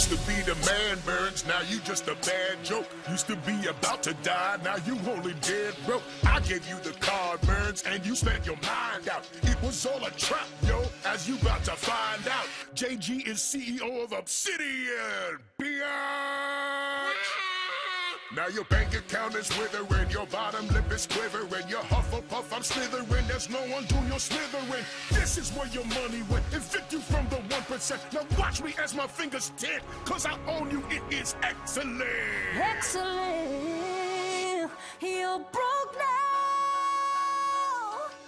Used to be the man, Burns, now you just a bad joke. Used to be about to die, now you only dead broke. I gave you the card, Burns, and you spent your mind out. It was all a trap, yo, as you about to find out. JG is CEO of Obsidian, bitch. Now your bank account is withering, your bottom lip is quivering, your Hufflepuff, I'm slithering, there's no one do your slithering. This is where your money went, evict you from 1%. Now watch me as my fingers dead, cause I own you, it is excellent. Excellent. You're broke now.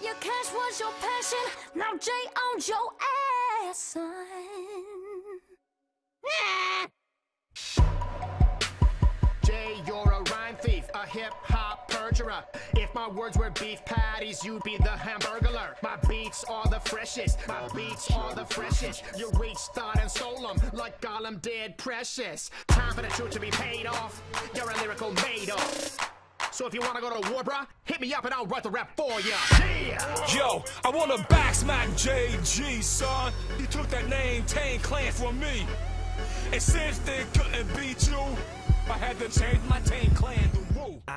Your cash was your passion. Now Jay owns your ass, hip hop perjurer. If my words were beef patties, you'd be the hamburger. My beats are the freshest, my beats are the freshest. You reached thought and them like Gollum did Precious. Time for the truth to be paid off. You're a lyrical made of. So if you wanna go to war, bruh, hit me up and I'll write the rap for ya. Yeah. Yo, I wanna backsmack JG, son. You took that name Tane Clan from me. And since they couldn't beat you, I had to change my Tane Clan.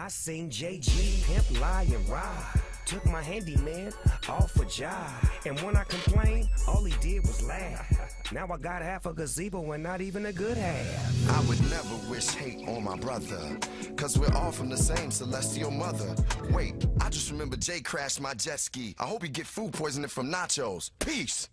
I seen JG, pimp, lie, and ride. Took my handyman off a job. And when I complained, all he did was laugh. Now I got half a gazebo and not even a good half. I would never wish hate on my brother. Cause we're all from the same celestial mother. Wait, I just remember Jay crashed my jet ski. I hope he get food poisoning from nachos. Peace!